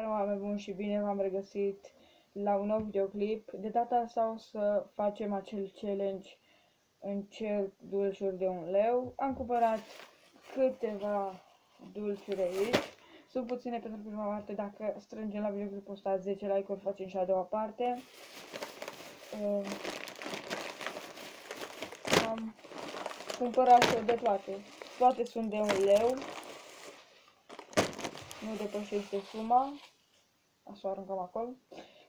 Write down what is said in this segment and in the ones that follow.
Salutare oameni buni și bine v-am regăsit la un nou videoclip. De data asta o să facem acel challenge încerc dulciuri de un leu. Am cumpărat câteva dulciuri aici. Sunt puține pentru prima parte, dacă strângem la videoclipul ăsta 10 like-uri facem și a doua parte. Uh, am cumpărat și de toate. Toate sunt de un leu nu depășește suma. Așa o aruncăm acolo.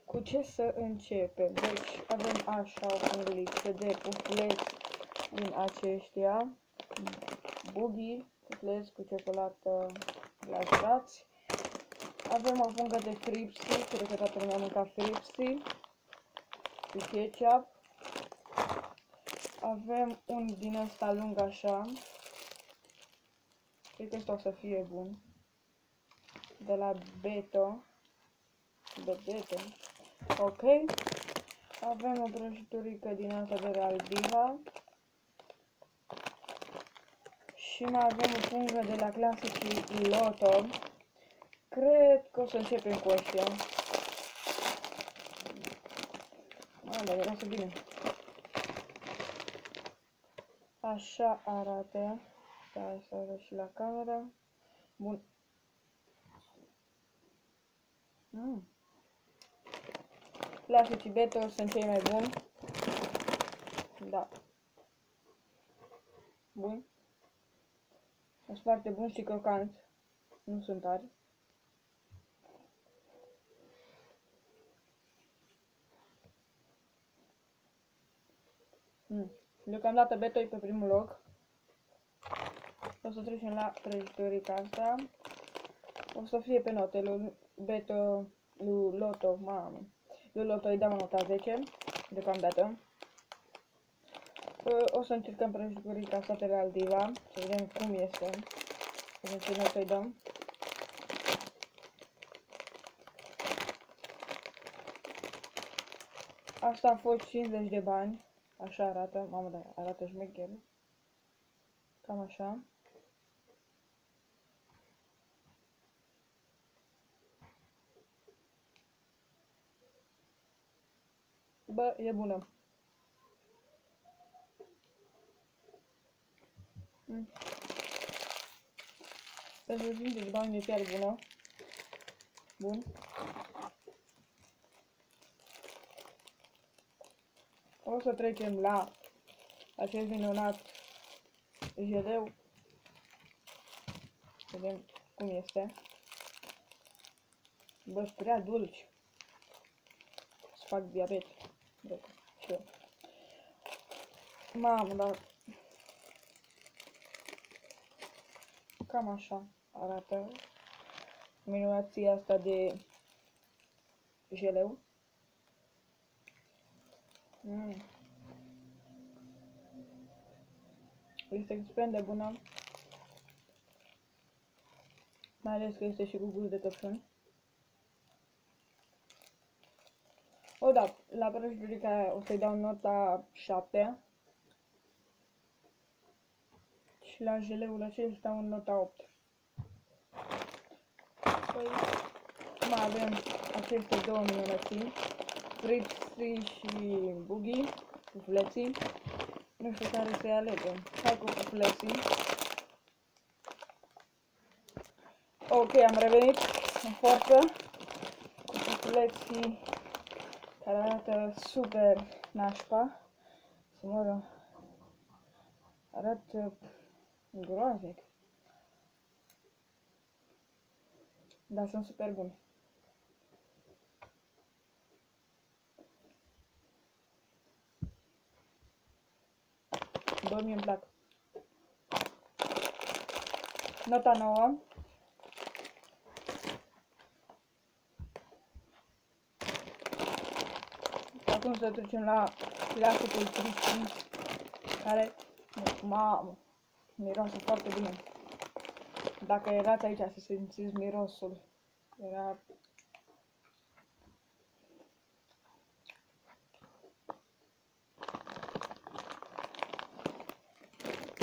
Cu ce să începem? Deci avem așa o listă de pufuleți din aceștia. Buggy, pufuleți cu ciocolată glasați. Avem o pungă de fripsy, cred că toată lumea mâncat fripsy. Cu ketchup. Avem un din ăsta lung așa. Cred că ăsta o să fie bun de la Beto. De Beto. Ok. Avem o prăjiturică din asta de la Albiva. Și mai avem o pungă de la Classic Lotto. Cred că o să începem cu ăștia. Ah, dar era să bine. Așa arată. Da, să arăt și la camera. Bun. Mm. Lasă Tibetul, sunt cei mai buni. Da. Bun. Sunt foarte bun și crocanți. Nu sunt tari. Mm. Deocamdată Beto e pe primul loc. O să trecem la prăjitorica asta. O să fie pe notele Beto, lui Loto, mamă. Lui Loto îi dau nota 10, deocamdată. O să încercăm prăjiturica statele al Diva, să vedem cum este. Să vedem ce notă îi dăm. Asta a fost 50 de bani. Așa arată, mamă, dar arată șmecher. Cam așa. Bă, e bună. Mm. Pentru 50 de bani e chiar bună. Bun. O să trecem la acest minunat jeleu. Vedem cum este. Bă, prea dulci. Să fac diabet. Ce? Mamă, dar... Cam așa arată minunația asta de jeleu. Mm. Este extrem de bună. Mai ales că este și cu gust de căpșuni. O, da, la prăjiturica o să-i dau nota 7. Și la jeleul acesta un nota 8. Păi, mai avem aceste două minunății. Fripsy și Boogie, pufuleții. Nu știu care să-i alegem. Hai cu pufuleții. Ok, am revenit în forță cu pufuleții care arată super nașpa. Să mă rog. Arată groaznic. Dar sunt super buni. Bă, mie îmi plac. Nota nouă. Acum să trecem la clasicul Cristi, care, mamă, miroase foarte bine. Dacă erați aici să simțiți mirosul, era...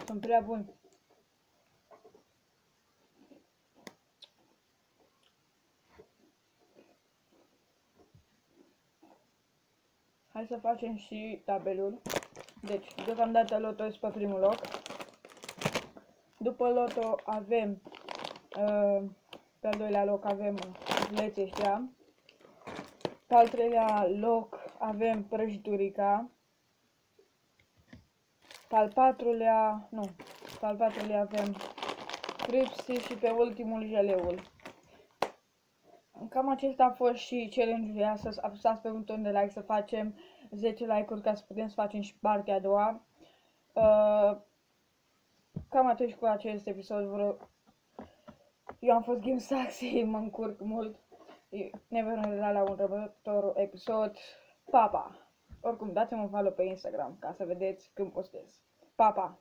Sunt prea buni. Hai să facem și tabelul. Deci, deocamdată Loto este pe primul loc. După Loto avem, uh, pe al doilea loc avem lețe ăștia. Pe al treilea loc avem prăjiturica. Pe al patrulea, nu, pe al patrulea avem cripsi și pe ultimul jeleul. Cam acesta a fost și challenge-ul de astăzi. Apăsați pe butonul de like să facem 10 like-uri ca să putem să facem și partea a doua. Uh, cam atât cu acest episod. Vreau... Eu am fost Game Saxi, mă încurc mult. Ne vom vedea la un următor episod. Pa, pa! Oricum, dați-mi un follow pe Instagram ca să vedeți când postez. Pa, pa!